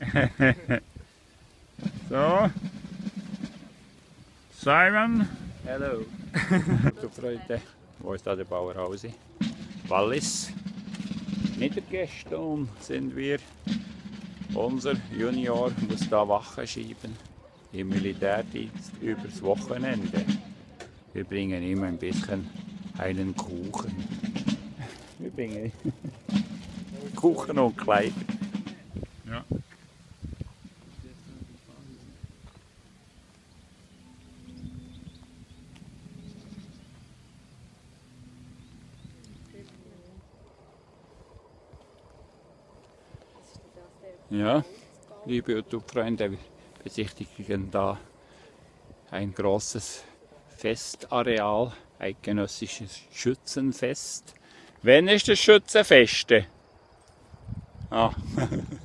so. Simon. Hello. Du Freunde, wo ist da der Bauerhausi? Wallis. Niedergestern sind wir. Unser Junior muss da Wache schieben im Militärdienst übers Wochenende. Wir bringen ihm ein bisschen einen Kuchen. Wir bringen Kuchen und Kleider. Ja. Ja, liebe YouTube-Freunde, wir besichtigen da ein großes Festareal, eidgenössisches Schützenfest. Wann ist das Schützenfest? Ah.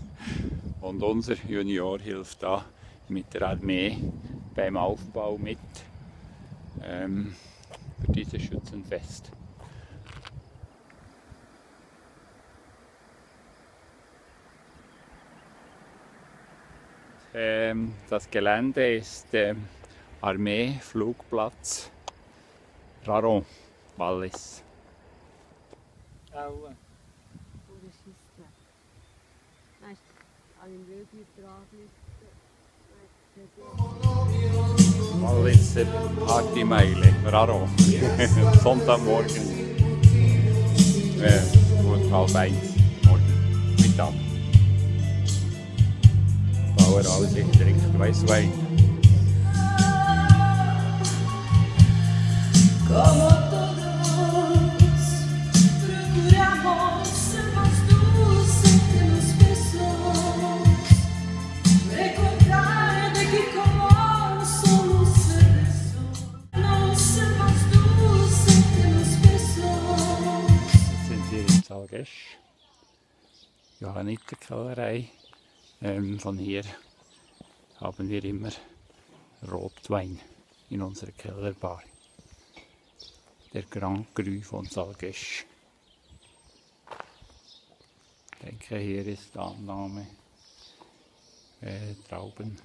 Und unser Junior hilft da mit der Armee beim Aufbau mit ähm, für dieses Schützenfest. Das Gelände ist der Armeeflugplatz Raron, Wallis. Aua. Und es ist klar. Weißt du, an dem Löwe tragen. Wallis Partymeile, Raron. Sonntagmorgen. Äh, gut halb eins morgen, Mittag. Bauer Aussicht trinkt Weißwein. Johanniterkellerei. Ähm, von hier haben wir immer Rotwein in unserer Kellerbar. Der Grand Cru von Salgesch. Ich denke, hier ist die Annahme äh, Trauben